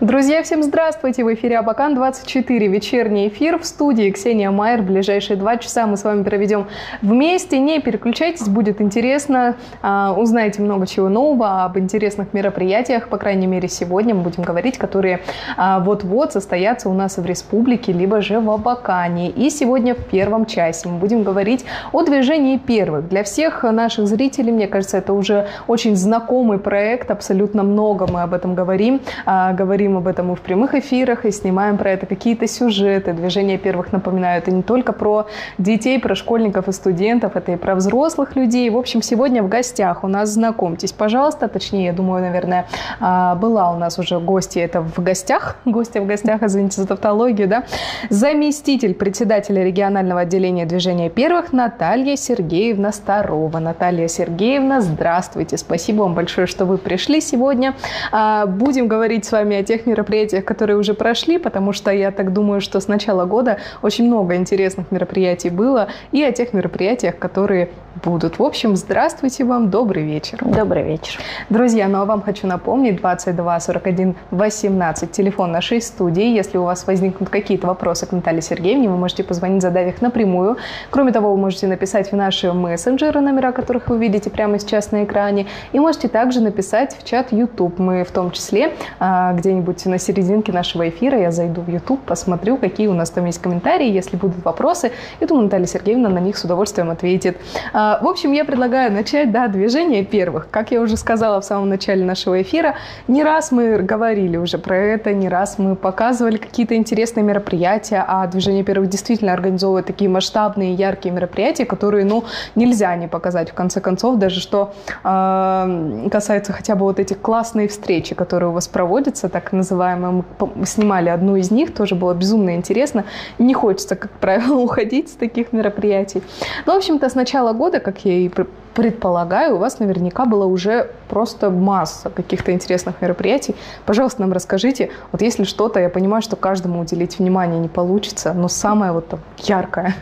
Друзья, всем здравствуйте! В эфире Абакан 24, вечерний эфир в студии Ксения Майер. В ближайшие два часа мы с вами проведем вместе. Не переключайтесь, будет интересно. А, узнаете много чего нового об интересных мероприятиях, по крайней мере сегодня мы будем говорить, которые а, вот-вот состоятся у нас в республике, либо же в Абакане. И сегодня в первом часе мы будем говорить о движении первых. Для всех наших зрителей, мне кажется, это уже очень знакомый проект, абсолютно много мы об этом говорим. А, говорим говорим об этом и в прямых эфирах, и снимаем про это какие-то сюжеты. Движение первых, напоминаю, это не только про детей, про школьников и студентов, это и про взрослых людей. В общем, сегодня в гостях у нас, знакомьтесь, пожалуйста, точнее, я думаю, наверное, а, была у нас уже гостья, это в гостях, гостья в гостях, извините за тавтологию, да, заместитель председателя регионального отделения движения первых Наталья Сергеевна Старова. Наталья Сергеевна, здравствуйте, спасибо вам большое, что вы пришли сегодня. А, будем говорить с вами о тех тех мероприятиях, которые уже прошли, потому что я так думаю, что с начала года очень много интересных мероприятий было, и о тех мероприятиях, которые будут. В общем, здравствуйте вам, добрый вечер. Добрый вечер. Друзья, ну а вам хочу напомнить, 22 41 18, телефон нашей студии. Если у вас возникнут какие-то вопросы к Наталье Сергеевне, вы можете позвонить, задав их напрямую. Кроме того, вы можете написать в наши мессенджеры, номера которых вы видите прямо сейчас на экране, и можете также написать в чат YouTube. Мы в том числе а, где-нибудь на серединке нашего эфира я зайду в YouTube, посмотрю, какие у нас там есть комментарии, если будут вопросы, я думаю, Наталья Сергеевна на них с удовольствием ответит. А, в общем, я предлагаю начать, да, движение первых. Как я уже сказала в самом начале нашего эфира, не раз мы говорили уже про это, не раз мы показывали какие-то интересные мероприятия, а движение первых действительно организовывает такие масштабные, яркие мероприятия, которые, ну, нельзя не показать, в конце концов, даже что э, касается хотя бы вот этих классные встречи, которые у вас проводятся, так называемые. Мы снимали одну из них, тоже было безумно интересно. Не хочется, как правило, уходить с таких мероприятий. Ну, в общем-то, с начала года, как я и предполагаю, у вас наверняка было уже просто масса каких-то интересных мероприятий. Пожалуйста, нам расскажите, вот если что-то, я понимаю, что каждому уделить внимание не получится, но самое вот там яркое.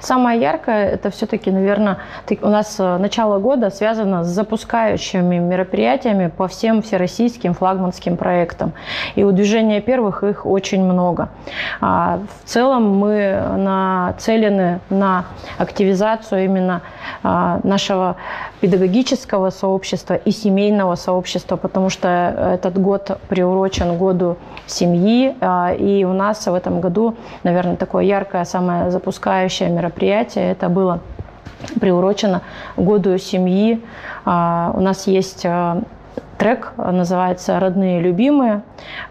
Самое яркое, это все-таки, наверное, у нас э, начало года связано с запускающими мероприятиями по всем всероссийским флагманским проектам. И у движения первых их очень много. А в целом мы нацелены на активизацию именно а, нашего педагогического сообщества и семейного сообщества, потому что этот год приурочен году семьи, а, и у нас в этом году, наверное, такое яркое, самое запускающее мероприятие, это было приурочено году семьи. А, у нас есть Трек называется «Родные любимые»,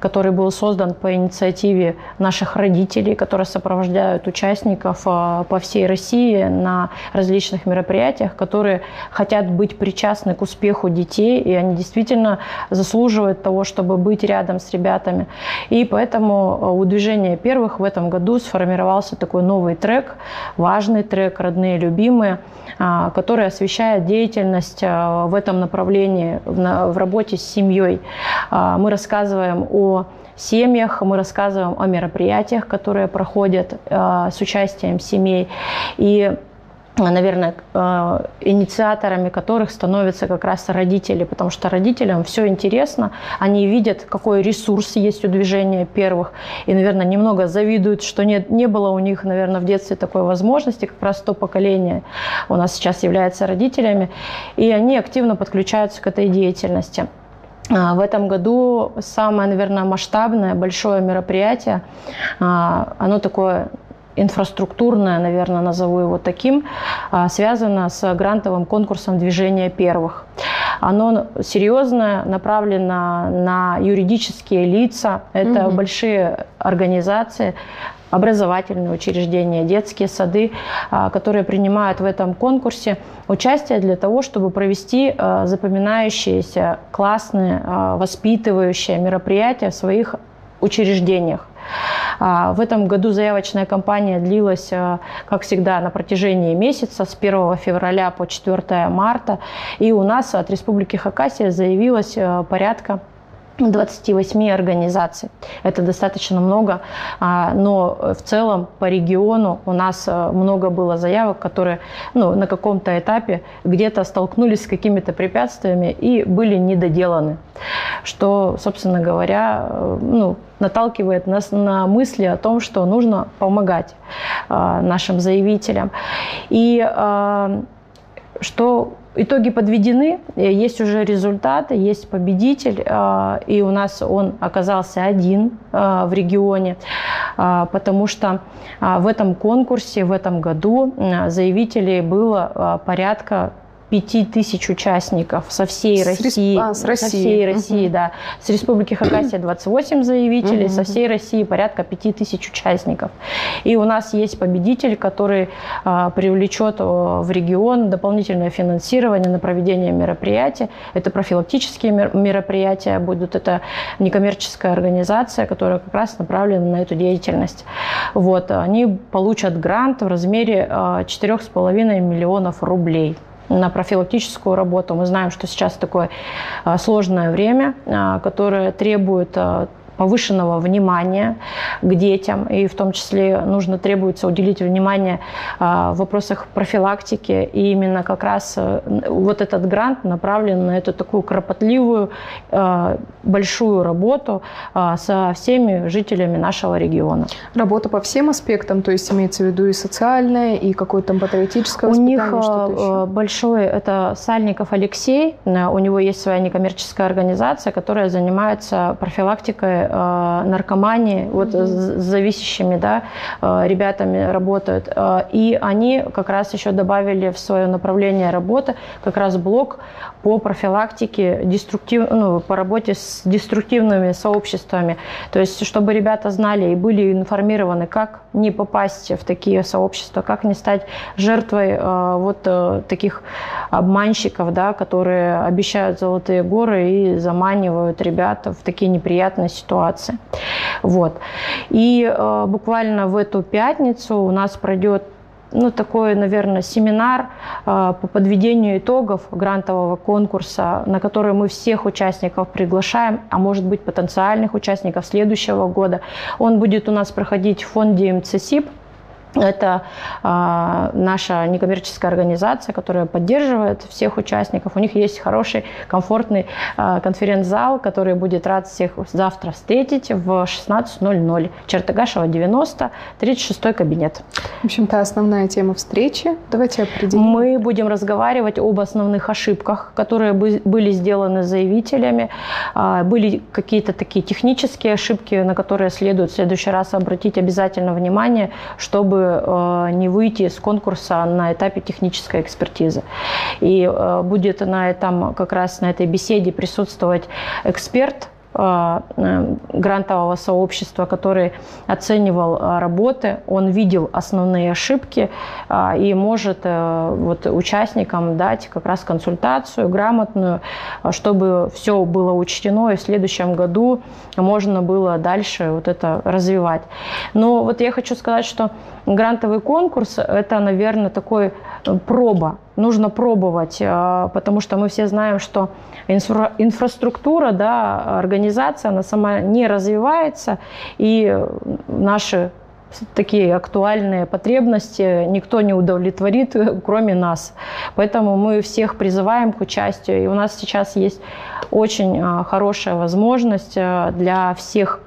который был создан по инициативе наших родителей, которые сопровождают участников а, по всей России на различных мероприятиях, которые хотят быть причастны к успеху детей, и они действительно заслуживают того, чтобы быть рядом с ребятами. И поэтому а, у движения первых в этом году сформировался такой новый трек, важный трек «Родные любимые», а, который освещает деятельность в этом направлении в работе работе с семьей. А, мы рассказываем о семьях, мы рассказываем о мероприятиях, которые проходят а, с участием семей. И наверное, э, инициаторами которых становятся как раз родители, потому что родителям все интересно, они видят, какой ресурс есть у движения первых, и, наверное, немного завидуют, что нет, не было у них, наверное, в детстве такой возможности, как раз то поколение у нас сейчас является родителями, и они активно подключаются к этой деятельности. А, в этом году самое, наверное, масштабное, большое мероприятие, а, оно такое инфраструктурное, наверное, назову его таким, а, связано с грантовым конкурсом движения первых. Оно серьезное, направлено на юридические лица. Это угу. большие организации, образовательные учреждения, детские сады, а, которые принимают в этом конкурсе участие для того, чтобы провести а, запоминающиеся, классные, воспитывающие мероприятия в своих учреждениях. А, в этом году заявочная кампания длилась, а, как всегда, на протяжении месяца, с 1 февраля по 4 марта. И у нас от Республики Хакасия заявилось а, порядка 28 организаций. Это достаточно много, а, но в целом по региону у нас а, много было заявок, которые ну, на каком-то этапе где-то столкнулись с какими-то препятствиями и были недоделаны, что, собственно говоря, э, ну, наталкивает нас на мысли о том, что нужно помогать а, нашим заявителям. И что Итоги подведены, э, есть уже результаты, есть победитель, э, и у нас он оказался один э, в регионе, потому что в этом конкурсе, в этом году заявителей было порядка пяти тысяч участников со всей с России. А, с России. Со всей России, угу. да. С Республики Хакасия 28 заявителей, угу. со всей России порядка пяти тысяч участников. И у нас есть победитель, который а, привлечет в регион дополнительное финансирование на проведение мероприятий. Это профилактические мероприятия будут, это некоммерческая организация, которая как раз направлена на эту деятельность. Вот. Они получат грант в размере 4,5 миллионов рублей на профилактическую работу. Мы знаем, что сейчас такое а, сложное время, а, которое требует а, повышенного внимания к детям, и в том числе нужно требуется уделить внимание а, в вопросах профилактики, и именно как раз э, вот этот грант направлен на эту такую кропотливую, а, большую работу а, со всеми жителями нашего региона. Работа по всем аспектам, то есть имеется в виду и социальное, и какое-то там патриотическое У них э, большой, это Сальников Алексей, у него есть своя некоммерческая организация, которая занимается профилактикой Э, наркомании, вот mm-hmm. с зависящими да, э, ребятами работают. Э, и они как раз еще добавили в свое направление работы как раз блок по профилактике, деструктив, ну, по работе с деструктивными сообществами. То есть, чтобы ребята знали и были информированы, как не попасть в такие сообщества, как не стать жертвой э, вот э, таких обманщиков, да, которые обещают золотые горы и заманивают ребят в такие неприятные ситуации. Вот. И э, буквально в эту пятницу у нас пройдет ну, такой, наверное, семинар э, по подведению итогов грантового конкурса, на который мы всех участников приглашаем, а может быть потенциальных участников следующего года. Он будет у нас проходить в фонде МЦСИП – это э, наша некоммерческая организация, которая поддерживает всех участников. У них есть хороший, комфортный э, конференц-зал, который будет рад всех завтра встретить в 16.00. Чертогашева 90, 36 кабинет. В общем-то, основная тема встречи. Давайте определим. Мы будем разговаривать об основных ошибках, которые были сделаны заявителями. Э, были какие-то такие технические ошибки, на которые следует в следующий раз обратить обязательно внимание, чтобы Э, не выйти с конкурса на этапе технической экспертизы. И э, будет на этом, как раз на этой беседе присутствовать эксперт, э, грантового сообщества, который оценивал работы, он видел основные ошибки и может вот, участникам дать как раз консультацию грамотную, чтобы все было учтено и в следующем году можно было дальше вот это развивать. Но вот я хочу сказать, что грантовый конкурс – это, наверное, такой э, проба. Нужно пробовать, э, потому что мы все знаем, что инфра инфраструктура, да, организация, она сама не развивается, и наши такие актуальные потребности никто не удовлетворит, кроме нас. Поэтому мы всех призываем к участию. И у нас сейчас есть очень э, хорошая возможность для всех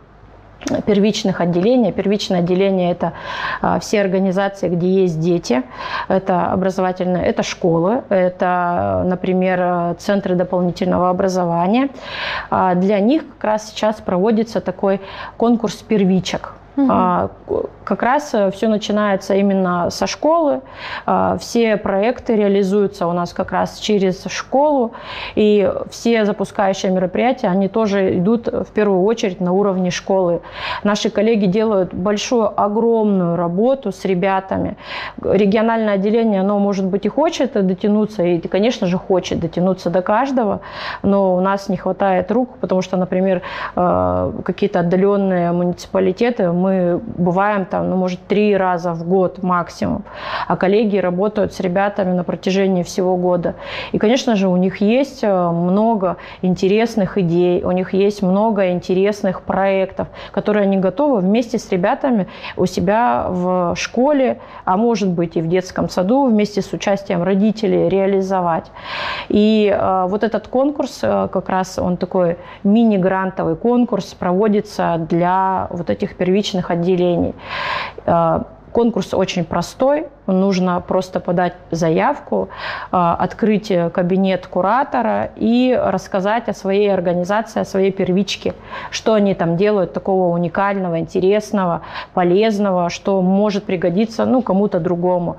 первичных отделений. Первичное отделение – это а, все организации, где есть дети. Это образовательные, это школы, это, например, центры дополнительного образования. А, для них как раз сейчас проводится такой конкурс первичек. Угу. Как раз э, все начинается именно со школы. А, все проекты реализуются у нас как раз через школу. И все запускающие мероприятия, они тоже идут в первую очередь на уровне школы. Наши коллеги делают большую, огромную работу с ребятами. Региональное отделение, оно, может быть, и хочет дотянуться, и, конечно же, хочет дотянуться до каждого, но у нас не хватает рук, потому что, например, э, какие-то отдаленные муниципалитеты мы бываем там, ну, может, три раза в год максимум, а коллеги работают с ребятами на протяжении всего года. И, конечно же, у них есть э, много интересных идей, у них есть много интересных проектов, которые они готовы вместе с ребятами у себя в школе, а может быть и в детском саду вместе с участием родителей реализовать. И э, вот этот конкурс, э, как раз он такой мини-грантовый конкурс, проводится для вот этих первичных отделений. Э, конкурс очень простой, нужно просто подать заявку, а, открыть кабинет куратора и рассказать о своей организации, о своей первичке, что они там делают такого уникального, интересного, полезного, что может пригодиться ну, кому-то другому.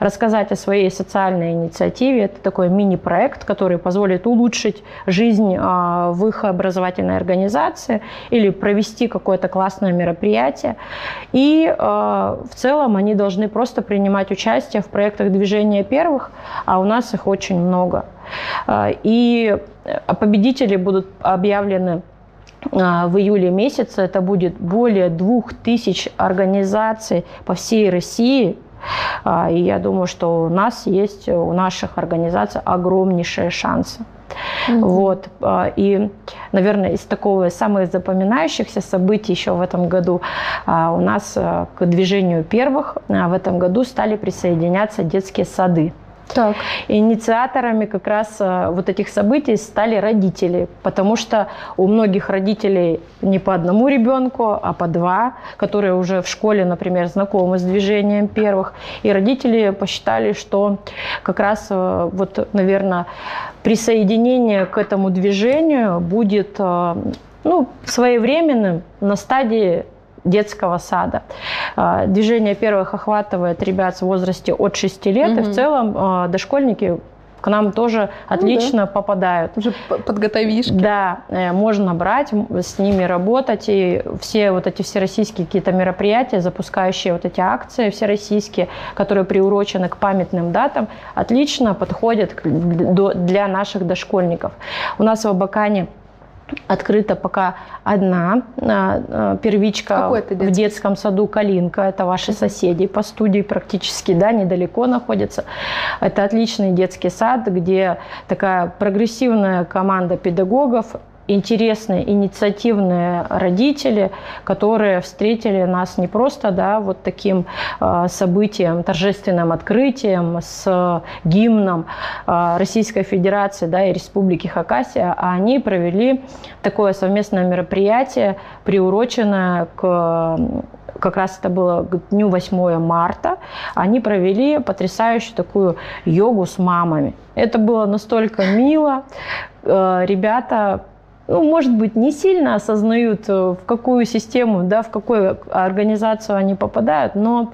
Рассказать о своей социальной инициативе. Это такой мини-проект, который позволит улучшить жизнь а, в их образовательной организации или провести какое-то классное мероприятие. И а, в целом они должны просто принимать участие в проектах движения первых, а у нас их очень много. А, и победители будут объявлены а, в июле месяце. Это будет более двух тысяч организаций по всей России. А, и я думаю, что у нас есть, у наших организаций огромнейшие шансы. Mm-hmm. Вот. А, и, наверное, из такого самых запоминающихся событий еще в этом году а, у нас а, к движению первых в этом году стали присоединяться детские сады. Так. Инициаторами как раз э, вот этих событий стали родители, потому что у многих родителей не по одному ребенку, а по два, которые уже в школе, например, знакомы с движением первых. И родители посчитали, что как раз э, вот, наверное, присоединение к этому движению будет э, ну, своевременным на стадии детского сада. А, движение первых охватывает ребят в возрасте от 6 лет, угу. и в целом а, дошкольники к нам тоже отлично ну, да. попадают. Уже подготовишки. Да, э, можно брать, с ними работать. И все вот эти всероссийские какие-то мероприятия, запускающие вот эти акции всероссийские, которые приурочены к памятным датам, отлично подходят для наших дошкольников. У нас в Абакане Открыта пока одна а, а, первичка в детском саду Калинка. Это ваши соседи по студии практически, да, недалеко находятся. Это отличный детский сад, где такая прогрессивная команда педагогов интересные, инициативные родители, которые встретили нас не просто да, вот таким э, событием, торжественным открытием с гимном э, Российской Федерации да, и Республики Хакасия, а они провели такое совместное мероприятие, приуроченное к как раз это было к дню 8 марта, они провели потрясающую такую йогу с мамами. Это было настолько мило. Э, ребята ну, может быть, не сильно осознают, э, в какую систему, да, в какую организацию они попадают, но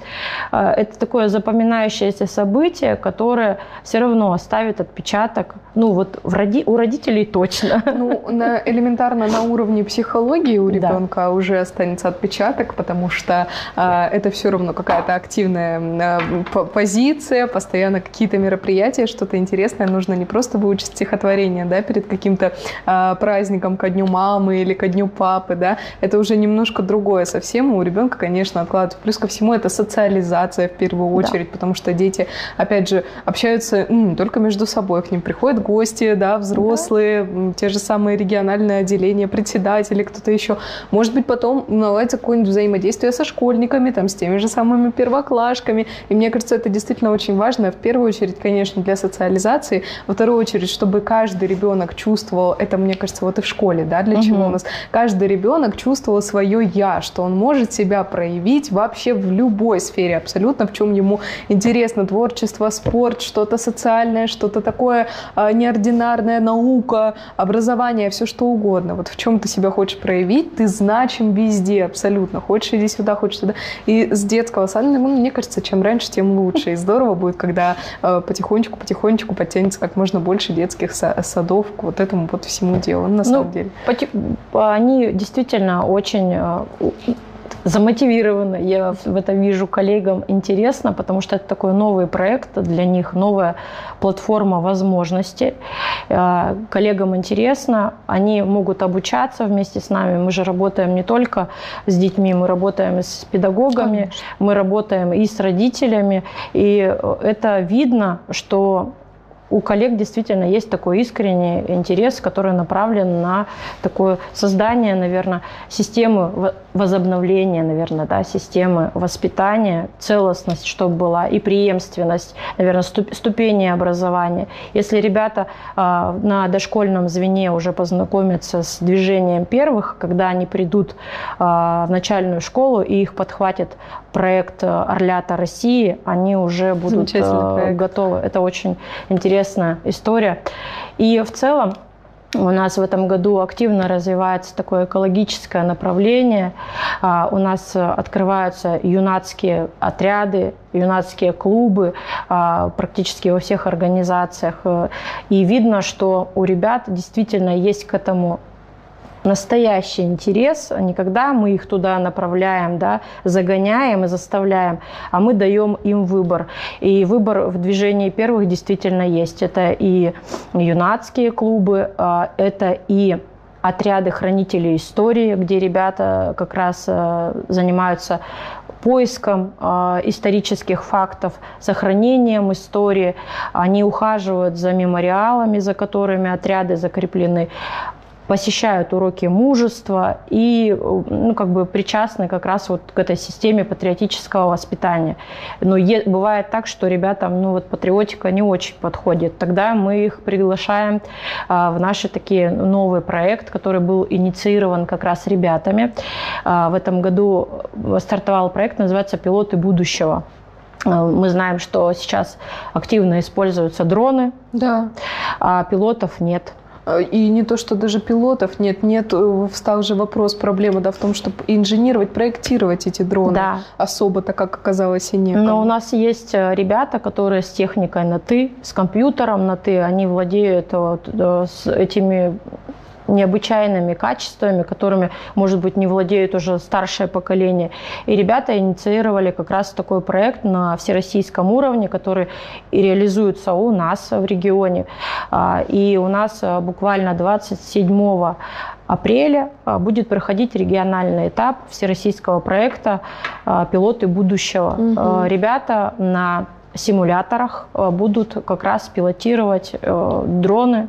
э, это такое запоминающееся событие, которое все равно оставит отпечаток, ну, вот в роди... у родителей точно. Ну, на, элементарно на уровне психологии у ребенка да. уже останется отпечаток, потому что э, это все равно какая-то активная э, позиция, постоянно какие-то мероприятия, что-то интересное, нужно не просто выучить стихотворение, да, перед каким-то э, праздником, праздникам, ко дню мамы или ко дню папы, да, это уже немножко другое совсем. У ребенка, конечно, откладывается. Плюс ко всему это социализация в первую очередь, да. потому что дети, опять же, общаются не только между собой, к ним приходят гости, да, взрослые, да. те же самые региональные отделения, председатели, кто-то еще. Может быть, потом наладится какое-нибудь взаимодействие со школьниками, там, с теми же самыми первоклашками. И мне кажется, это действительно очень важно. В первую очередь, конечно, для социализации. Во вторую очередь, чтобы каждый ребенок чувствовал, это, мне кажется, вот и в школе, да, для угу. чего у нас каждый ребенок чувствовал свое я, что он может себя проявить вообще в любой сфере, абсолютно в чем ему интересно, творчество, спорт, что-то социальное, что-то такое э, неординарное, наука, образование, все что угодно. Вот в чем ты себя хочешь проявить, ты значим везде абсолютно. Хочешь иди сюда, хочешь сюда. И с детского сада, ну, мне кажется, чем раньше, тем лучше. И здорово будет, когда э, потихонечку-потихонечку подтянется как можно больше детских садов к вот этому вот всему делу. Ну, самом деле. Они действительно очень э, замотивированы. Я в этом вижу коллегам интересно, потому что это такой новый проект для них, новая платформа возможностей. Э, коллегам интересно, они могут обучаться вместе с нами. Мы же работаем не только с детьми, мы работаем с педагогами, Конечно. мы работаем и с родителями. И это видно, что у коллег действительно есть такой искренний интерес, который направлен на такое создание, наверное, системы возобновления, наверное, да, системы воспитания, целостность, чтобы была, и преемственность, наверное, ступени образования. Если ребята э, на дошкольном звене уже познакомятся с движением первых, когда они придут э, в начальную школу и их подхватит проект «Орлята России», они уже будут э, готовы. Это очень интересная история. И в целом у нас в этом году активно развивается такое экологическое направление. А, у нас открываются юнацкие отряды, юнацкие клубы а, практически во всех организациях. И видно, что у ребят действительно есть к этому настоящий интерес, не когда мы их туда направляем, да, загоняем и заставляем, а мы даем им выбор. И выбор в движении первых действительно есть. Это и юнацкие клубы, а, это и отряды хранителей истории, где ребята как раз а, занимаются поиском э, исторических фактов, сохранением истории. Они ухаживают за мемориалами, за которыми отряды закреплены посещают уроки мужества и ну, как бы причастны как раз вот к этой системе патриотического воспитания. Но е- бывает так, что ребятам ну, вот патриотика не очень подходит. Тогда мы их приглашаем а, в наш такие новый проект, который был инициирован как раз ребятами. А, в этом году стартовал проект, называется «Пилоты будущего». А, мы знаем, что сейчас активно используются дроны, да. а пилотов нет. И не то, что даже пилотов нет, нет, э, встал же вопрос, проблема да, в том, чтобы инженировать, проектировать эти дроны. Да. Особо-то, как оказалось, и нет. Но у нас есть э, ребята, которые с техникой на «ты», с компьютером на «ты», они владеют вот, э, с этими необычайными качествами, которыми, может быть, не владеют уже старшее поколение. И ребята инициировали как раз такой проект на всероссийском уровне, который и реализуется у нас в регионе. А, и у нас а, буквально 27 апреля а, будет проходить региональный этап всероссийского проекта «Пилоты будущего». Угу. Ребята на симуляторах будут как раз пилотировать э, дроны,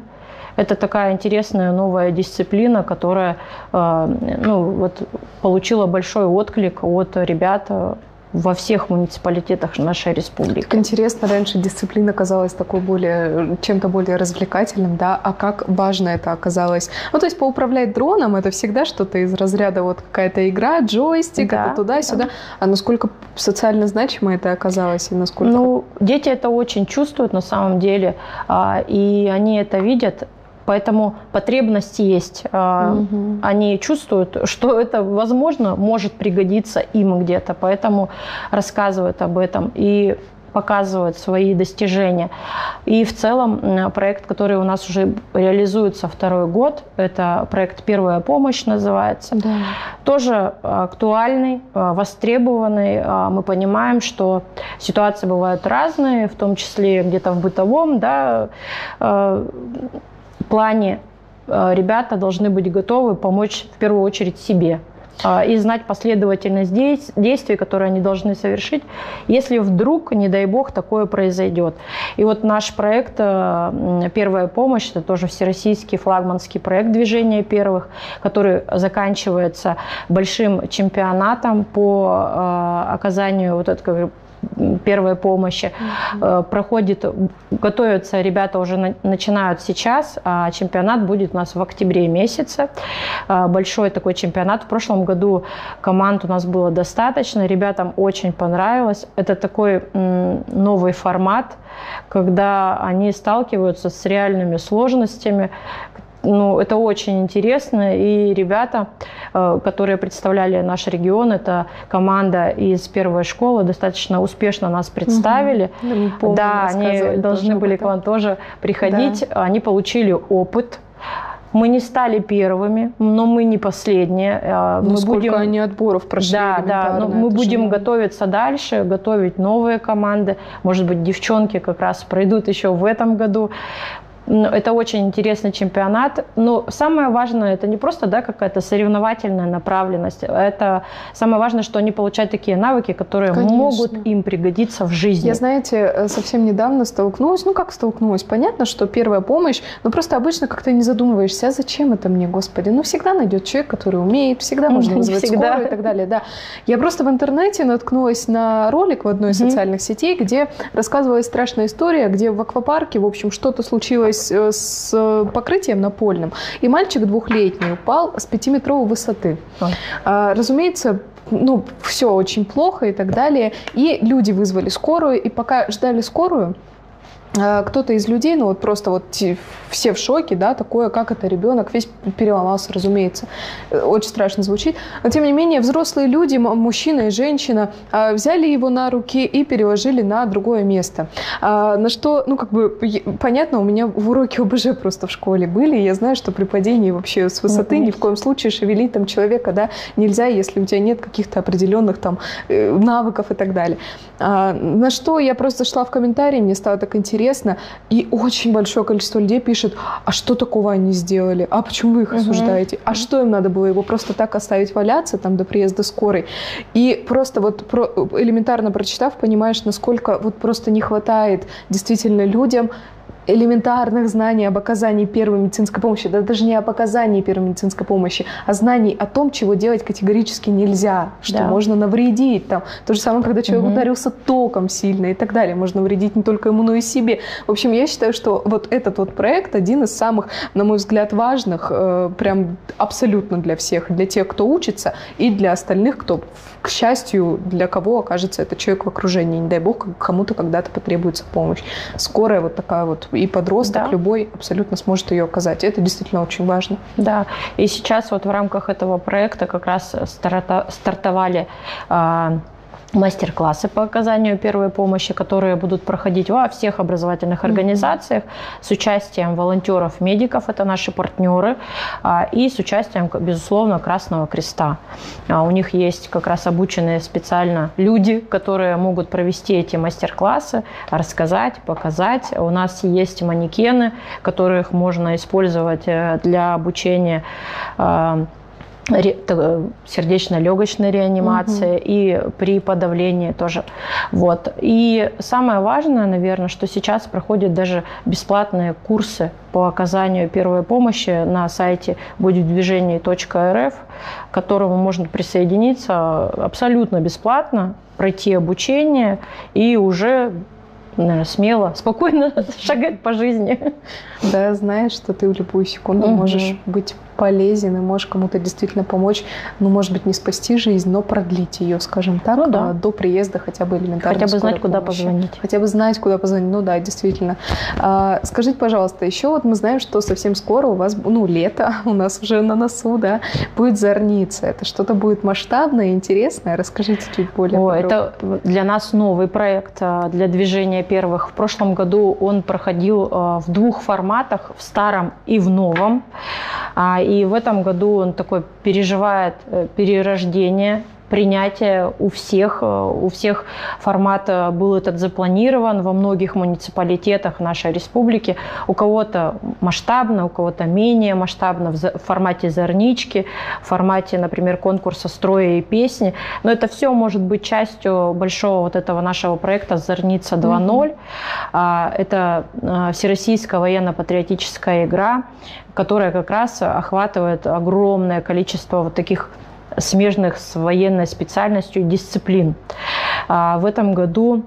это такая интересная новая дисциплина, которая э, ну, вот, получила большой отклик от ребят э, во всех муниципалитетах нашей республики. Так интересно, раньше дисциплина казалась такой более, чем-то более развлекательным, да, а как важно это оказалось? Ну, то есть поуправлять дроном это всегда что-то из разряда вот какая-то игра, джойстик, да, это туда-сюда. Да. А насколько социально значимо это оказалось и насколько? Ну, дети это очень чувствуют на самом деле, а, и они это видят. Поэтому потребность есть. Угу. Они чувствуют, что это, возможно, может пригодиться им где-то. Поэтому рассказывают об этом и показывают свои достижения. И в целом проект, который у нас уже реализуется второй год, это проект «Первая помощь» называется, да. тоже актуальный, а, востребованный. А, мы понимаем, что ситуации бывают разные, в том числе где-то в бытовом, да, плане э, ребята должны быть готовы помочь в первую очередь себе э, и знать последовательность действий, которые они должны совершить, если вдруг, не дай бог, такое произойдет. И вот наш проект э, «Первая помощь» – это тоже всероссийский флагманский проект движения первых, который заканчивается большим чемпионатом по оказанию вот этого первой помощи. Mm-hmm. Проходит, готовятся ребята уже на, начинают сейчас, а чемпионат будет у нас в октябре месяце. Э, большой такой чемпионат. В прошлом году команд у нас было достаточно, ребятам очень понравилось. Это такой новый формат, когда они сталкиваются с реальными сложностями, ну, это очень интересно. И ребята, э, которые представляли наш регион, это команда из первой школы, достаточно успешно нас представили. Угу. Да, они должны были к вам тоже приходить. Да. Они получили опыт Мы не стали первыми, но мы не последние. А, ну, мы сколько будем... они отборов прошли? Да, да, но мы будем же... готовиться дальше, готовить новые команды. Может быть, девчонки как раз пройдут еще в этом году. Это очень интересный чемпионат. Но самое важное, это не просто да, какая-то соревновательная направленность. Это самое важное, что они получают такие навыки, которые Конечно. могут им пригодиться в жизни. Я, знаете, э, совсем недавно столкнулась. Ну, как столкнулась? Понятно, что первая помощь, но просто обычно как-то не задумываешься, а зачем это мне, господи? Ну, всегда найдет человек, который умеет, всегда можно вызвать всегда. скорую и так далее. Да. Я просто в интернете наткнулась на ролик в одной из социальных сетей, где рассказывалась страшная история, где в аквапарке, в общем, что-то случилось случилось э, с покрытием напольным, и мальчик двухлетний упал с пятиметровой высоты. А, разумеется, ну, все очень плохо и так далее. И люди вызвали скорую, и пока ждали скорую, а, кто-то из людей, ну вот просто вот все в шоке, да, такое, как это ребенок, весь переломался, разумеется. Э, очень страшно звучит. Но тем не менее, взрослые люди, мужчина и женщина, а, взяли его на руки и переложили на другое место. А, на что, ну как бы, понятно, у меня в уроке ОБЖ просто в школе были, и я знаю, что при падении вообще с высоты ни в коем случае шевелить там человека, да, нельзя, если у тебя нет каких-то определенных там э, навыков и так далее. На что я просто шла в комментарии, мне стало так интересно, интересно. И очень большое количество людей пишет, а что такого они сделали? А почему вы их угу. осуждаете? А что им надо было его просто так оставить валяться там до приезда скорой? И просто вот про, элементарно прочитав, понимаешь, насколько вот просто не хватает действительно людям элементарных знаний об оказании первой медицинской помощи, да даже не об оказании первой медицинской помощи, а знаний о том, чего делать категорически нельзя, что да. можно навредить. Там. То же самое, когда человек угу. ударился током сильно и так далее. Можно навредить не только ему, но и себе. В общем, я считаю, что вот этот вот проект один из самых, на мой взгляд, важных, э, прям абсолютно для всех, для тех, кто учится, и для остальных, кто, к счастью, для кого окажется этот человек в окружении. Не дай бог, кому-то когда-то потребуется помощь. Скорая вот такая вот и подросток да. любой абсолютно сможет ее оказать. Это действительно очень важно. Да, и сейчас вот в рамках этого проекта как раз стартовали а, мастер-классы по оказанию первой помощи, которые будут проходить во всех образовательных организациях с участием волонтеров, медиков, это наши партнеры, а, и с участием, безусловно, Красного Креста. А, у них есть как раз обученные специально люди, которые могут провести эти мастер-классы, рассказать, показать. У нас есть манекены, которых можно использовать э, для обучения а, сердечно-легочной реанимации угу. и при подавлении тоже. Вот. И самое важное, наверное, что сейчас проходят даже бесплатные курсы по оказанию первой помощи на сайте будет движение.рф, к которому можно присоединиться абсолютно бесплатно, пройти обучение и уже наверное, смело, спокойно шагать по жизни. Да, знаешь, что ты в любую секунду можешь быть полезен и можешь кому-то действительно помочь, ну, может быть, не спасти жизнь, но продлить ее, скажем так, ну, да. до приезда хотя бы элементарно. Хотя бы знать, куда позвонить. Хотя бы знать, куда позвонить. Ну да, действительно. А, скажите, пожалуйста, еще вот мы знаем, что совсем скоро у вас, ну, лето у нас уже на носу, да, будет зорница. Это что-то будет масштабное, интересное? Расскажите чуть более О, Это для нас новый проект а, для движения первых. В прошлом году он проходил а, в двух форматах, в старом и в новом. И в этом году он такой переживает э, перерождение принятие у всех. Э, у всех формат был этот запланирован во многих муниципалитетах нашей республики. У кого-то масштабно, у кого-то менее масштабно, в формате зорнички, в формате, например, конкурса строя и песни. Но это все может быть частью большого вот этого нашего проекта «Зорница 2.0». Mm-hmm. Это а, всероссийская военно-патриотическая игра, которая как раз охватывает огромное количество вот таких смежных с военной специальностью дисциплин. А, в этом году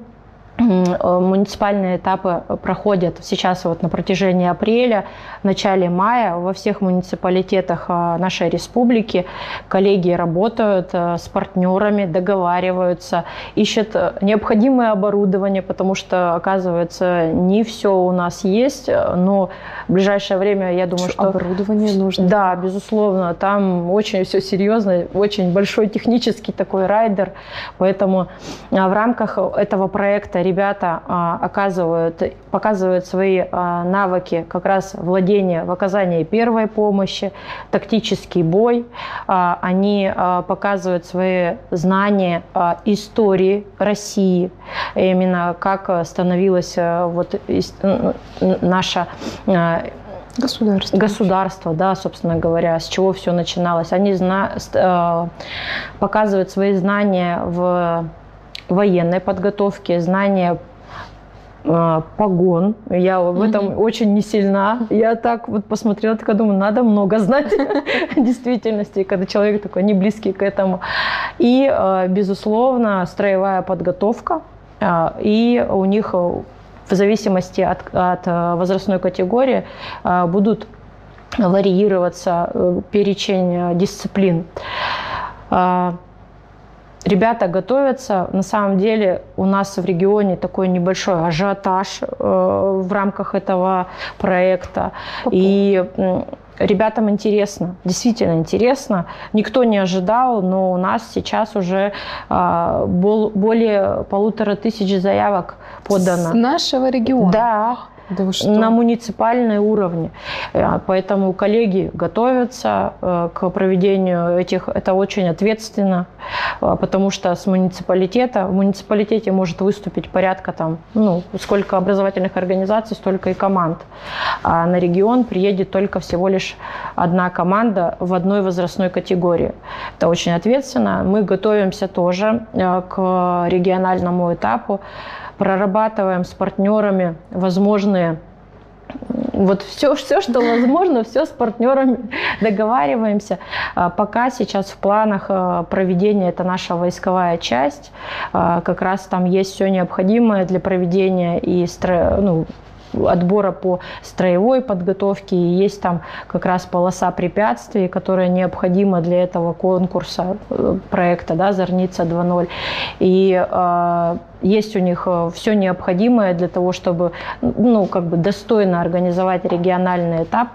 муниципальные этапы проходят сейчас вот на протяжении апреля, в начале мая во всех муниципалитетах э, нашей республики. Коллеги работают э, с партнерами, договариваются, ищут необходимое оборудование, потому что, оказывается, не все у нас есть, но в ближайшее время, я думаю, что... Оборудование нужно. Да, безусловно, там очень все серьезно, очень большой технический такой райдер, поэтому в рамках этого проекта ребята а, оказывают, показывают свои а, навыки как раз владения в оказании первой помощи, тактический бой. А, они показывают свои знания истории России, именно как становилась вот наша Государство. Государство, да, собственно говоря, с чего все начиналось. Они зна- показывают свои знания в военной подготовки, знания э, погон. Я в этом mm-hmm. очень не сильна. Я так вот посмотрела, так думаю, надо много знать действительности, когда человек такой не близкий к этому. И, э, безусловно, строевая подготовка. Э, и у них в зависимости от, от возрастной категории будут варьироваться перечень дисциплин ребята готовятся. На самом деле у нас в регионе такой небольшой ажиотаж э, в рамках этого проекта. И ребятам интересно, действительно интересно. Никто не ожидал, но у нас сейчас уже э, более полутора тысяч заявок подано. С нашего региона? Да. Да вы что? на муниципальной уровне. Э, поэтому коллеги готовятся э, к проведению этих. Это очень ответственно, э, потому что с муниципалитета в муниципалитете может выступить порядка там, ну, сколько образовательных организаций, столько и команд. А на регион приедет только всего лишь одна команда в одной возрастной категории. Это очень ответственно. Мы готовимся тоже к региональному этапу прорабатываем с партнерами возможные вот все, все, что возможно, все с партнерами договариваемся. А пока сейчас в планах а, проведения это наша войсковая часть. А, как раз там есть все необходимое для проведения и ну, отбора по строевой подготовке. И есть там как раз полоса препятствий, которая необходима для этого конкурса э, проекта да, «Зорница 2.0». И есть у них э, все необходимое для того, чтобы ну, как бы достойно организовать региональный этап.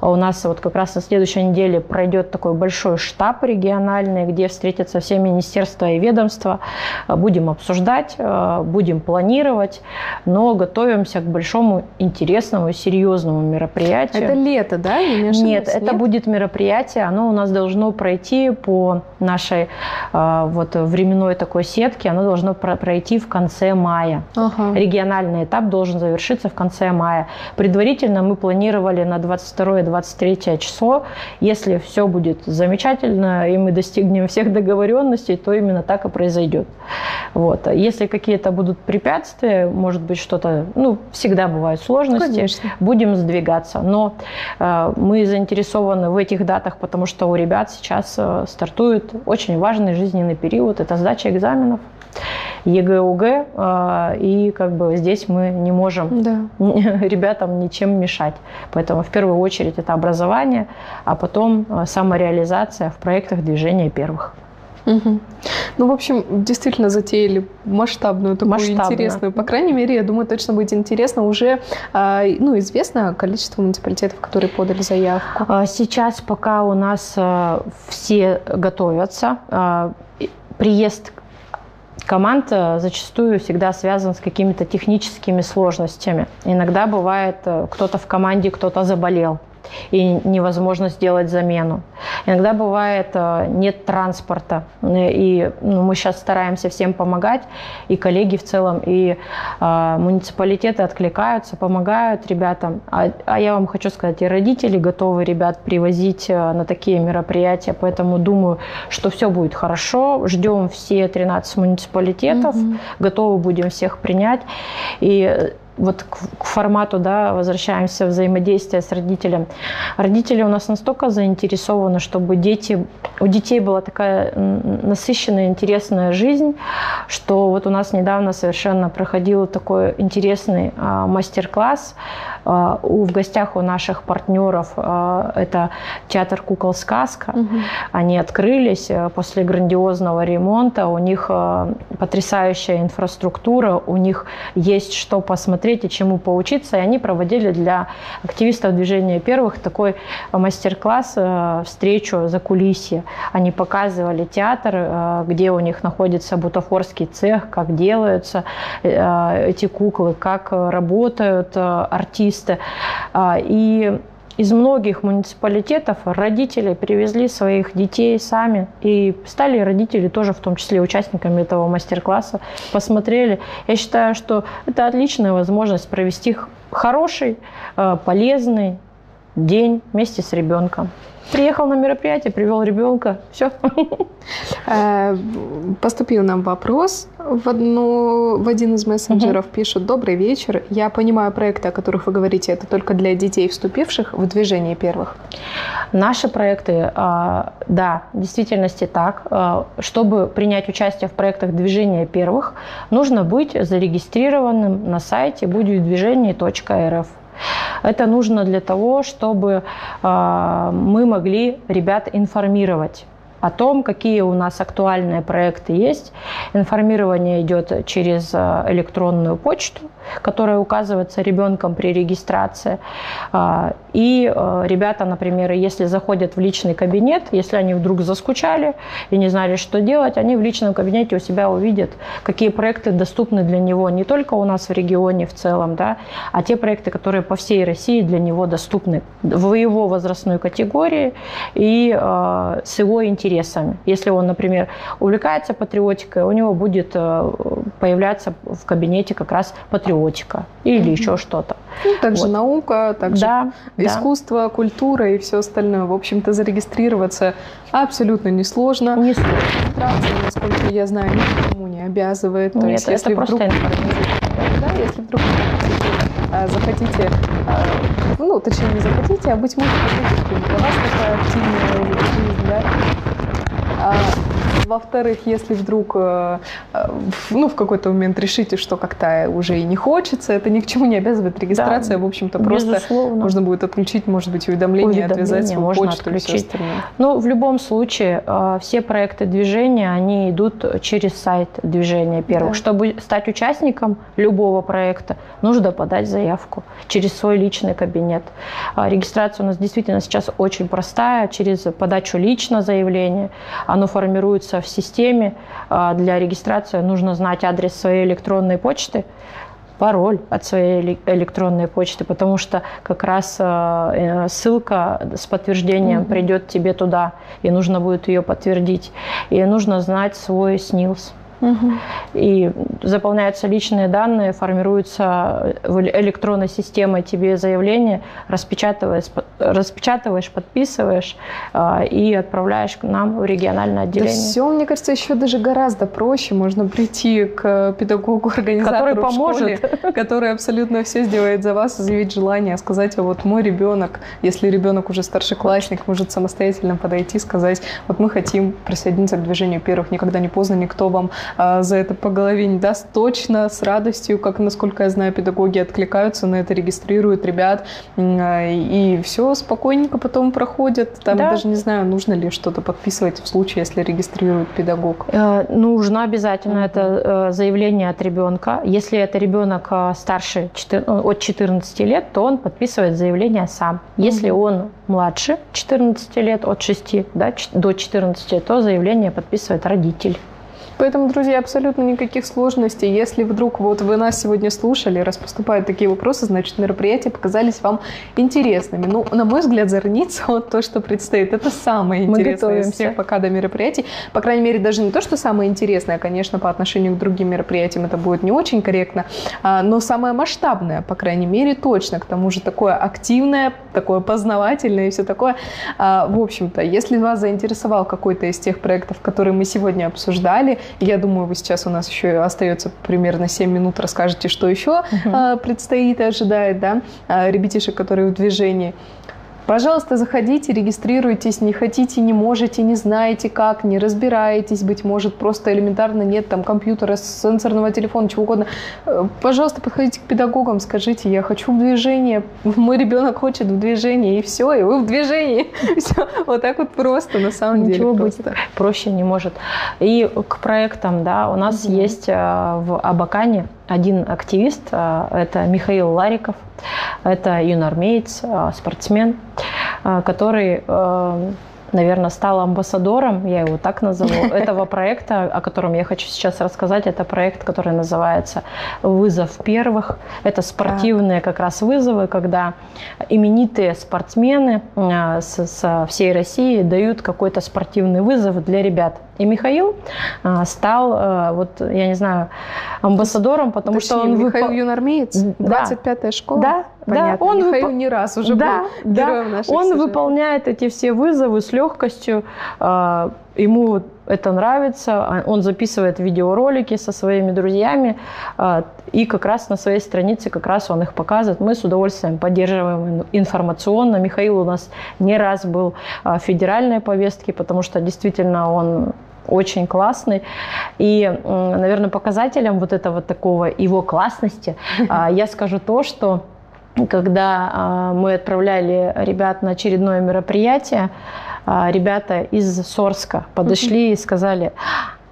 У нас вот как раз на следующей неделе пройдет такой большой штаб региональный, где встретятся все министерства и ведомства. Будем обсуждать, э, будем планировать, но готовимся к большому интересному и серьезному мероприятию. Это лето, да? Нет, Нет, это будет мероприятие, оно у нас должно пройти по нашей э, вот временной такой сетке, оно должно пройти в конце мая. Ага. Региональный этап должен завершиться в конце мая. Предварительно мы планировали на 22-23 число. Если все будет замечательно и мы достигнем всех договоренностей, то именно так и произойдет. Вот. Если какие-то будут препятствия, может быть что-то, ну, всегда бывают сложности, Конечно. будем сдвигаться. Но э, мы заинтересованы в этих датах, потому что у ребят сейчас э, стартует очень важный жизненный период, это сдача экзаменов. ЕГЭ, ОГЭ, а, и как бы здесь мы не можем да. ребятам ничем мешать. Поэтому в первую очередь это образование, а потом а, самореализация в проектах движения первых. Угу. Ну, в общем, действительно затеяли масштабную, такую Масштабно. интересную. По крайней мере, я думаю, точно будет интересно. Уже э, ну, известно количество муниципалитетов, которые подали заявку. Сейчас пока у нас все готовятся. Приезд команд зачастую всегда связан с какими-то техническими сложностями. Иногда бывает, э, кто-то в команде, кто-то заболел и невозможно сделать замену. Иногда бывает э, нет транспорта, и ну, мы сейчас стараемся всем помогать, и коллеги в целом, и э, муниципалитеты откликаются, помогают ребятам. А, а я вам хочу сказать, и родители готовы ребят привозить э, на такие мероприятия, поэтому думаю, что все будет хорошо. Ждем все 13 муниципалитетов, угу. готовы будем всех принять. И вот к, к формату, да, возвращаемся взаимодействия с родителем. Родители у нас настолько заинтересованы, чтобы дети, у детей была такая насыщенная, интересная жизнь, что вот у нас недавно совершенно проходил такой интересный а, мастер-класс В гостях у наших партнеров это театр «Кукол Сказка». Угу. Они открылись после грандиозного ремонта. У них потрясающая инфраструктура, у них есть что посмотреть и чему поучиться. И они проводили для активистов движения первых такой мастер-класс, встречу за кулисье. Они показывали театр, где у них находится бутафорский цех, как делаются э, эти куклы, как работают э, артисты. А, и из многих муниципалитетов родители привезли своих детей сами и стали родители тоже в том числе участниками этого мастер-класса, посмотрели. Я считаю, что это отличная возможность провести хороший, э, полезный день вместе с ребенком. Приехал на мероприятие, привел ребенка, все. Э, поступил нам вопрос в, одну, в один из мессенджеров. Угу. Пишут, добрый вечер. Я понимаю, проекты, о которых вы говорите, это только для детей, вступивших в движение первых. Наши проекты, а, да, в действительности так. А, чтобы принять участие в проектах движения первых, нужно быть зарегистрированным на сайте будетдвижение.рф. Это нужно для того, чтобы э, мы могли ребят информировать о том, какие у нас актуальные проекты есть. Информирование идет через э, электронную почту, которая указывается ребенком при регистрации. А, и э, ребята, например, если заходят в личный кабинет, если они вдруг заскучали и не знали, что делать, они в личном кабинете у себя увидят, какие проекты доступны для него не только у нас в регионе в целом, да, а те проекты, которые по всей России для него доступны в его возрастной категории и э, с его интересами. Если он, например, увлекается патриотикой, у него будет э, появляться в кабинете как раз патриотика или mm-hmm. еще что-то. Ну, также вот. наука, также да, искусство, да. культура и все остальное. В общем-то, зарегистрироваться абсолютно несложно. Несложно. Регистрация, насколько я знаю, никому не обязывает. Нет, То есть, это если просто вдруг... Да, если вдруг а, захотите, а, ну, точнее, не захотите, а быть может, для вас такая активная жизнь, да, во-вторых, если вдруг э, э, ну, в какой-то момент решите, что как-то уже и не хочется, это ни к чему не обязывает регистрация. Да, в общем-то, просто безусловно. можно будет отключить, может быть, уведомления, уведомления отвязать свою можно почту отключить. и все остальное. Ну, в любом случае, э, все проекты движения, они идут через сайт движения первых. Да. Чтобы стать участником любого проекта, нужно подать заявку через свой личный кабинет. Регистрация у нас действительно сейчас очень простая, через подачу лично заявления. Оно формируется в системе. А, для регистрации нужно знать адрес своей электронной почты, пароль от своей электронной почты, потому что как раз а, э, ссылка с подтверждением mm-hmm. придет тебе туда, и нужно будет ее подтвердить. И нужно знать свой СНИЛС. Угу. И заполняются личные данные, формируется электронной системой тебе заявление, распечатываешь, распечатываешь подписываешь э, и отправляешь к нам в региональное отделение. Да все, мне кажется, еще даже гораздо проще. Можно прийти к педагогу, организатору который поможет, школе, который абсолютно все сделает за вас, заявить желание, сказать, а вот мой ребенок, если ребенок уже старшеклассник, может самостоятельно подойти, сказать, вот мы хотим присоединиться к движению первых, никогда не поздно, никто вам а, за это по голове не даст точно, с радостью, как, насколько я знаю, педагоги откликаются на это, регистрируют ребят, а, и все спокойненько потом проходит. Там да. даже не знаю, нужно ли что-то подписывать в случае, если регистрирует педагог. Э, нужно обязательно mm-hmm. это э, заявление от ребенка. Если это ребенок э, старше 4, от 14 лет, то он подписывает заявление сам. Если он младше 14 лет, от 6 да, до 14, то заявление подписывает родитель. Поэтому, друзья, абсолютно никаких сложностей. Если вдруг вот вы нас сегодня слушали, раз поступают такие вопросы, значит, мероприятия показались вам интересными. Ну, на мой взгляд, зарниться вот то, что предстоит, это самое интересное из всех пока до мероприятий. По крайней мере, даже не то, что самое интересное, конечно, по отношению к другим мероприятиям это будет не очень корректно, а, но самое масштабное, по крайней мере, точно. К тому же такое активное, такое познавательное и все такое. А, в общем-то, если вас заинтересовал какой-то из тех проектов, которые мы сегодня обсуждали, я думаю, вы сейчас у нас еще остается примерно 7 минут, расскажете, что еще uh-huh. предстоит и ожидает, да, а, ребятишек, которые в движении Пожалуйста, заходите, регистрируйтесь, не хотите, не можете, не знаете как, не разбираетесь, быть может, просто элементарно нет там компьютера, сенсорного телефона, чего угодно. Э, пожалуйста, подходите к педагогам, скажите, я хочу в движение, мой ребенок хочет в движение, и все, и вы в движении. Все, вот так вот просто, на самом деле. Ничего быть проще не может. И к проектам, да, у нас есть э, в Абакане один активист, э, это Михаил Лариков, это юноармеец, э, спортсмен, э, который наверное, стал амбассадором, я его так назову, этого проекта, о котором я хочу сейчас рассказать. Это проект, который называется «Вызов первых». Это спортивные как раз вызовы, когда именитые спортсмены со всей России дают какой-то спортивный вызов для ребят. И Михаил а, стал, а, вот, я не знаю, амбассадором, потому Точнее, что он... Михаил выпол... юнармеец, 25-я школа? Да, Понятно. да. Он Михаил выпол... не раз уже да, был да. героем наших Он сюжетов. выполняет эти все вызовы с легкостью. А, ему это нравится. Он записывает видеоролики со своими друзьями. И как раз на своей странице как раз он их показывает. Мы с удовольствием поддерживаем информационно. Михаил у нас не раз был в федеральной повестке, потому что действительно он очень классный. И, наверное, показателем вот этого такого его классности а, я скажу то, что когда а, мы отправляли ребят на очередное мероприятие, а, ребята из Сорска подошли и сказали,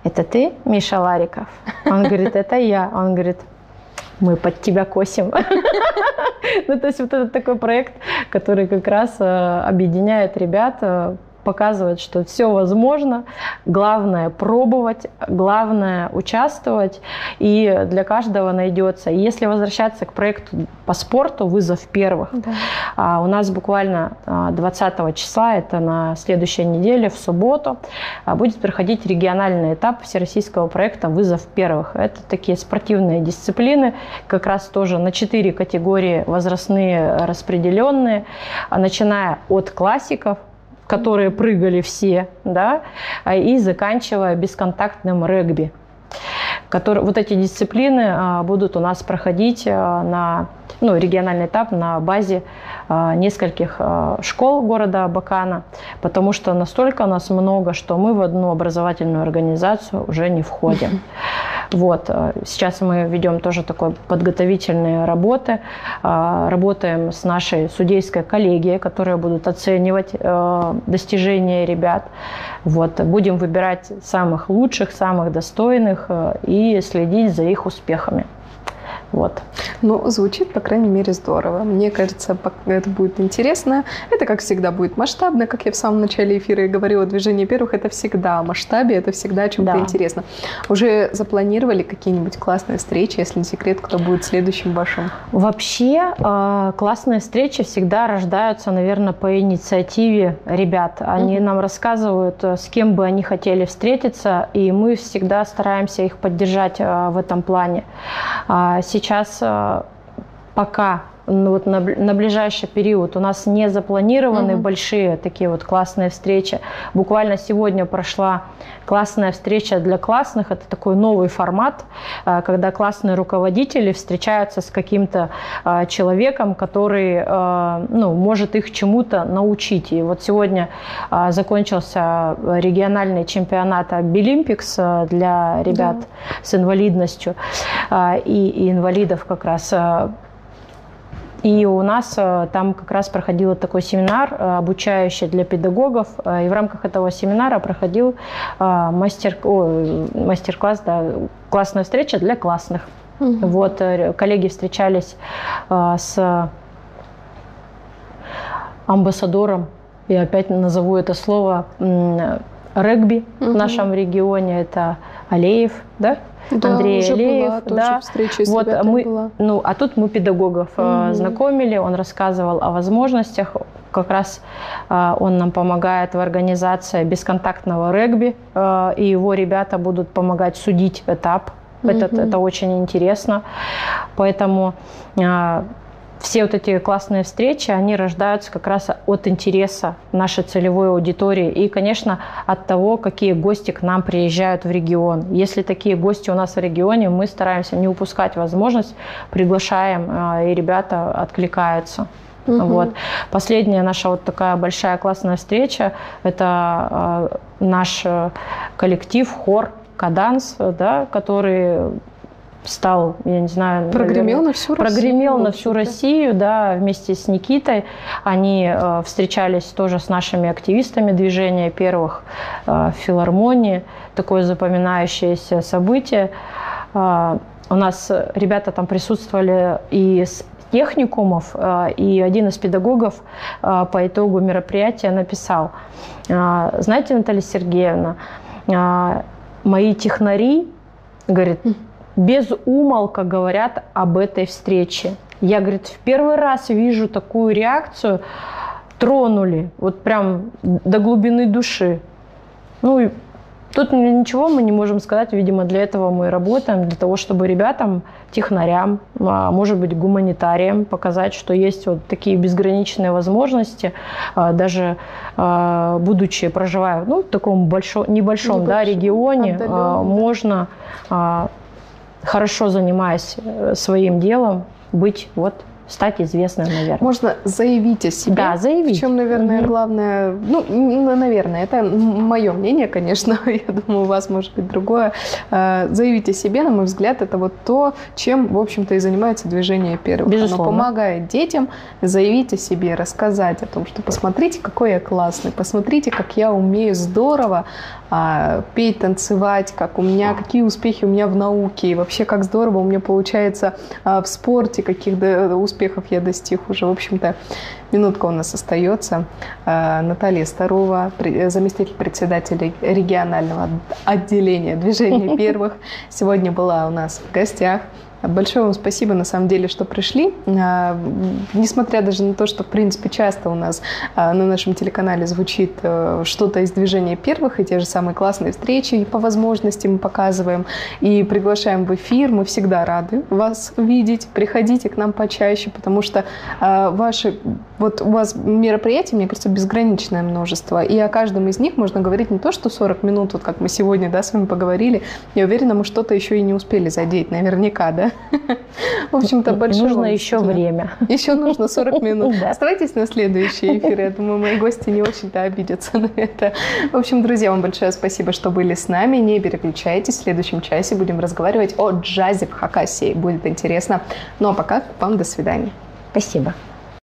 это ты, Миша Лариков? Он говорит, это я. Он говорит, мы под тебя косим. Ну, то есть вот этот такой проект, который как раз объединяет ребят показывает, что все возможно. Главное пробовать, главное участвовать, и для каждого найдется. Если возвращаться к проекту по спорту «Вызов первых», да. а, у нас буквально 20 а, числа, это на следующей неделе, в субботу, а, будет проходить региональный этап всероссийского проекта «Вызов первых». Это такие спортивные дисциплины, как раз тоже на четыре категории возрастные распределенные, начиная от классиков, которые прыгали все, да, а, и заканчивая бесконтактным регби. Которые, вот эти дисциплины а, будут у нас проходить а, на ну, региональный этап на базе нескольких школ города Абакана, потому что настолько нас много, что мы в одну образовательную организацию уже не входим. Вот. Э, сейчас мы ведем тоже такой подготовительные работы. Э, работаем с нашей судейской коллегией, которая будут оценивать э, достижения ребят. Вот. Будем выбирать самых лучших, самых достойных и следить за их успехами. Вот. Ну, звучит, по крайней мере, здорово. Мне кажется, это будет интересно. Это, как всегда, будет масштабно. Как я в самом начале эфира и говорила, движение первых – это всегда о масштабе, это всегда о чем-то да. интересно. Уже запланировали какие-нибудь классные встречи, если не секрет, кто будет следующим вашим? Вообще, э, классные встречи всегда рождаются, наверное, по инициативе ребят. Они mm-hmm. нам рассказывают, э, с кем бы они хотели встретиться, и мы всегда стараемся их поддержать э, в этом плане. А сейчас э, пока ну, вот на, на ближайший период у нас не запланированы угу. большие такие вот классные встречи. Буквально сегодня прошла классная встреча для классных. Это такой новый формат, э, когда классные руководители встречаются с каким-то э, человеком, который ну, может их чему-то научить. И вот сегодня закончился региональный чемпионат Абилимпикс для ребят да. с инвалидностью и, и инвалидов как раз и у нас э, там как раз проходил такой семинар, э, обучающий для педагогов. Э, и в рамках этого семинара проходил мастер, мастер-класс, да, классная встреча для классных. Угу. Вот коллеги встречались с амбассадором, я опять назову это слово, регби угу. в нашем регионе. Это Алеев, да? Да, Андрей уже Алеев, была, да. встреча вот мы, была. ну, а тут мы педагогов угу. знакомили, он рассказывал о возможностях, как раз э, он нам помогает в организации бесконтактного регби, э, и его ребята будут помогать судить этап. Угу. Это, это очень интересно, поэтому все вот эти классные встречи, они рождаются как раз от интереса нашей целевой аудитории и, конечно, от того, какие гости к нам приезжают в регион. Если такие гости у нас в регионе, мы стараемся не упускать возможность, приглашаем, а, и ребята откликаются. Угу. Вот. Последняя наша вот такая большая классная встреча – это э, наш коллектив, хор «Каданс», да, который стал, я не знаю, прогремел наверное, на всю Россию. Прогремел на всю Россию, да, вместе с Никитой. Они э, встречались тоже с нашими активистами движения первых э, в филармонии. Такое запоминающееся событие. Э, у нас ребята там присутствовали и с техникумов, э, и один из педагогов э, по итогу мероприятия написал, э, знаете, Наталья Сергеевна, мои технари, говорит, без умолка говорят об этой встрече. Я, говорит, в первый раз вижу такую реакцию, тронули, вот прям до глубины души. Ну, тут ничего мы не можем сказать, видимо, для этого мы работаем, для того, чтобы ребятам, технарям, а может быть, гуманитариям показать, что есть вот такие безграничные возможности, а, даже а, будучи, проживая ну, в таком большом, небольшом да, регионе, отдаленно. можно хорошо занимаясь э, своим делом, быть вот стать известным, наверное. Можно заявить о себе. Да, заявить. В чем, наверное, угу. главное, ну, наверное, это мое мнение, конечно, я думаю, у вас может быть другое. Э, заявить о себе, на мой взгляд, это вот то, чем, в общем-то, и занимается движение первых. Безусловно. Оно помогает детям заявить о себе, рассказать о том, что посмотрите, какой я классный, посмотрите, как я умею здорово а, петь, танцевать, как у меня, какие успехи у меня в науке, и вообще как здорово у меня получается а, в спорте, каких до, успехов я достиг уже. В общем-то, минутка у нас остается. А, Наталья Старова, заместитель председателя регионального отделения движения первых, сегодня была у нас в гостях. Большое вам спасибо, на самом деле, что пришли. А, несмотря даже на то, что, в принципе, часто у нас а, на нашем телеканале звучит э, что-то из движения первых, и те же самые классные встречи, и по возможности мы показываем, и приглашаем в эфир. Мы всегда рады вас видеть. Приходите к нам почаще, потому что а, ваши... Вот у вас мероприятий, мне кажется, безграничное множество, и о каждом из них можно говорить не то, что 40 минут, вот как мы сегодня да, с вами поговорили. Я уверена, мы что-то еще и не успели задеть, наверняка, да? В общем-то, большое Нужно еще время. Еще нужно 40 минут. Оставайтесь на следующий эфир. Я думаю, мои гости не очень-то обидятся на это. В общем, друзья, вам большое спасибо, что были с нами. Не переключайтесь. В следующем часе будем разговаривать о джазе в Хакасии. Будет интересно. Ну а пока вам до свидания. Спасибо.